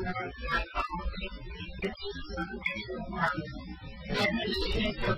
Thank you.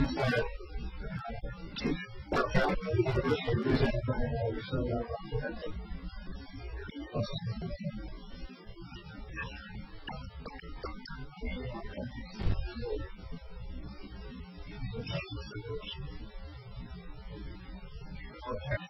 is that what's happening is the reason why I was so long on that.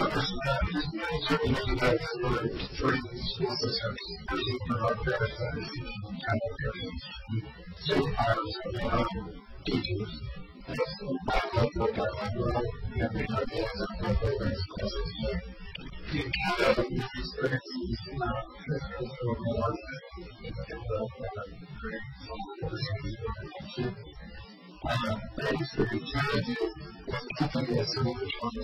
Others practice military military storage trains with the service being broadcast and receiving commentaries with of their own teachers. This is by local by and the ideas of local as classes here legislative las categorías son mucho más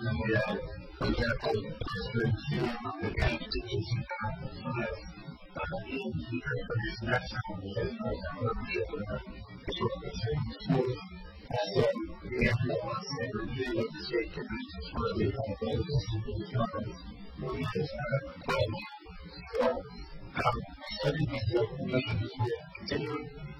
la unidad, por ejemplo, prevención de gastos y sintomas, para interpretar esa unidad, por ejemplo, que son prevenciones, hacer viajes más servicios que que nuestros proveedores y instituciones unidades para actuar. So, um, study the mechanism of continuing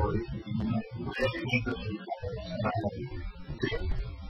Thank you.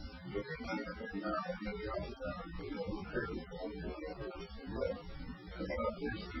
Thank you.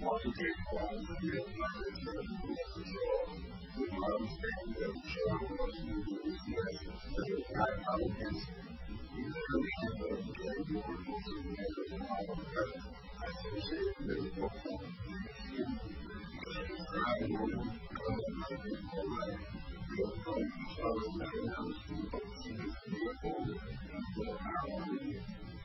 marketing plan that we have to draw. We understand that shareholders will be interested in how we can really develop the workforce in the areas of our company. I think there's a lot of value coming from that. We have done some analysis of this before. How we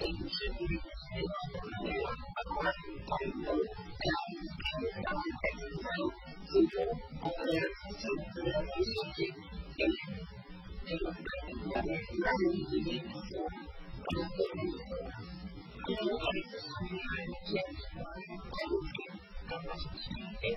平时，我们每天早晨都有早锻炼，下午还有体育课。其中，我们学校的体育课，就是每天早上六点二十之前结束，完成课后活动。中午孩子吃完饭之后，再午睡，到晚上七点。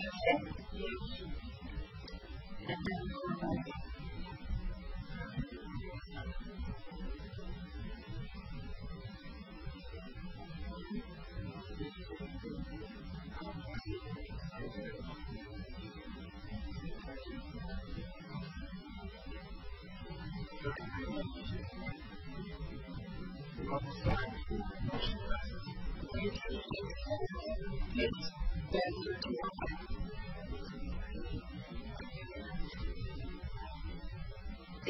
何?